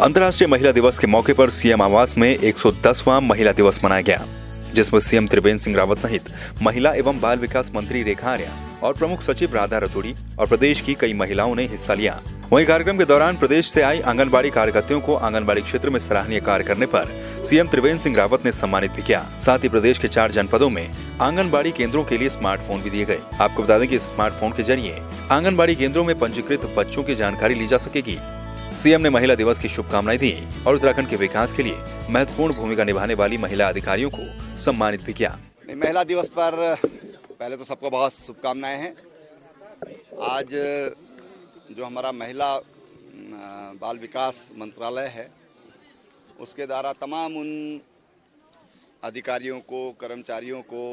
अंतर्राष्ट्रीय महिला दिवस के मौके पर सीएम आवास में 110वां महिला दिवस मनाया गया, जिसमें सीएम त्रिवेंद्र सिंह रावत सहित महिला एवं बाल विकास मंत्री रेखा आर्या और प्रमुख सचिव राधा रतूड़ी और प्रदेश की कई महिलाओं ने हिस्सा लिया। वहीं कार्यक्रम के दौरान प्रदेश से आई आंगनबाड़ी कार्यकर्तियों को आंगनबाड़ी क्षेत्र में सराहनीय कार्य करने पर सीएम त्रिवेंद्र सिंह रावत ने सम्मानित भी किया। साथ ही प्रदेश के चार जनपदों में आंगनबाड़ी केंद्रों के लिए स्मार्टफ़ोन भी दिए गए। आपको बता दें कि स्मार्टफ़ोन के ज़रिए आंगनबाड़ी केंद्रों में पंजीकृत बच्चों की जानकारी ली जा सकेगी। सीएम ने महिला दिवस की शुभकामनाएँ दी और उत्तराखंड के विकास के लिए महत्वपूर्ण भूमिका निभाने वाली महिला अधिकारियों को सम्मानित भी किया। महिला दिवस पर, पहले तो सबको बहुत शुभकामनाएँ हैं। आज, जो हमारा महिला बाल विकास मंत्रालय है, उसके द्वारा तमाम उन अधिकारियों को, कर्मचारियों को,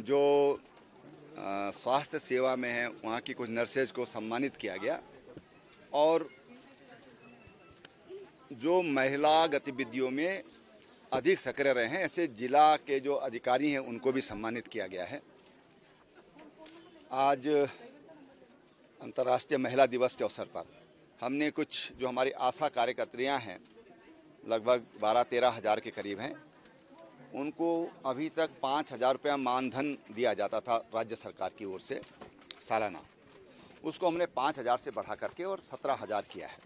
जो स्वास्थ्य सेवा में है, वहाँ की कुछ नर्सेज को सम्मानित किया गया। और जो महिला गतिविधियों में अधिक सक्रिय रहे हैं, ऐसे जिला के जो अधिकारी हैं, उनको भी सम्मानित किया गया है। आज अंतर्राष्ट्रीय महिला दिवस के अवसर पर हमने कुछ जो हमारी आशा कार्यकर्तियाँ हैं, लगभग बारह तेरह हज़ार के करीब हैं, उनको अभी तक पाँच हज़ार रुपया मानधन दिया जाता था राज्य सरकार की ओर से, सालाना। उसको हमने पाँच हज़ार से बढ़ा करके और सत्रह हज़ार किया है।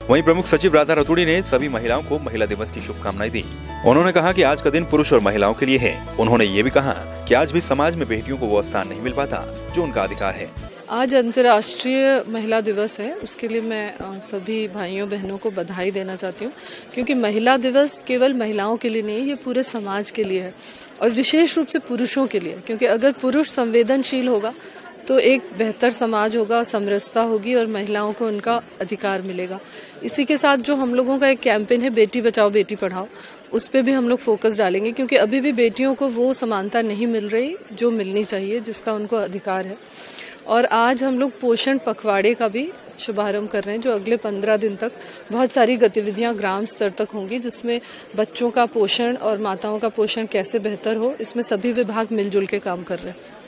वहीं प्रमुख सचिव राधा रतूड़ी ने सभी महिलाओं को महिला दिवस की शुभकामनाएँ दी। उन्होंने कहा कि आज का दिन पुरुष और महिलाओं के लिए है। उन्होंने ये भी कहा कि आज भी समाज में बेटियों को वो स्थान नहीं मिल पाता जो उनका अधिकार है। आज अंतर्राष्ट्रीय महिला दिवस है। उसके लिए मैं सभी भाइयों बहनों को बधाई देना चाहती हूँ क्योंकि महिला दिवस केवल महिलाओं के लिए नहीं ये पूरे समाज के लिए है और विशेष रूप से पुरुषों के लिए क्योंकि अगर पुरुष संवेदनशील होगा तो एक बेहतर समाज होगा, समरसता होगी और महिलाओं को उनका अधिकार मिलेगा। इसी के साथ जो हम लोगों का एक कैंपेन है, बेटी बचाओ, बेटी पढ़ाओ, उस पर भी हम लोग फोकस डालेंगे क्योंकि अभी भी बेटियों को वो समानता नहीं मिल रही जो मिलनी चाहिए, जिसका उनको अधिकार है। और आज हम लोग पोषण पखवाड़े का भी शुभारंभ कर रहे हैं, जो अगले पंद्रह दिन तक बहुत सारी गतिविधियाँ ग्राम स्तर तक होंगी, जिसमें बच्चों का पोषण और माताओं का पोषण कैसे बेहतर हो, इसमें सभी विभाग मिलजुल के काम कर रहे हैं।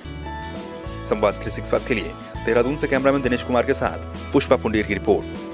संवाद थ्री के लिए देहरादून से कैमरामैन दिनेश कुमार के साथ पुष्पा पुंडीर की रिपोर्ट।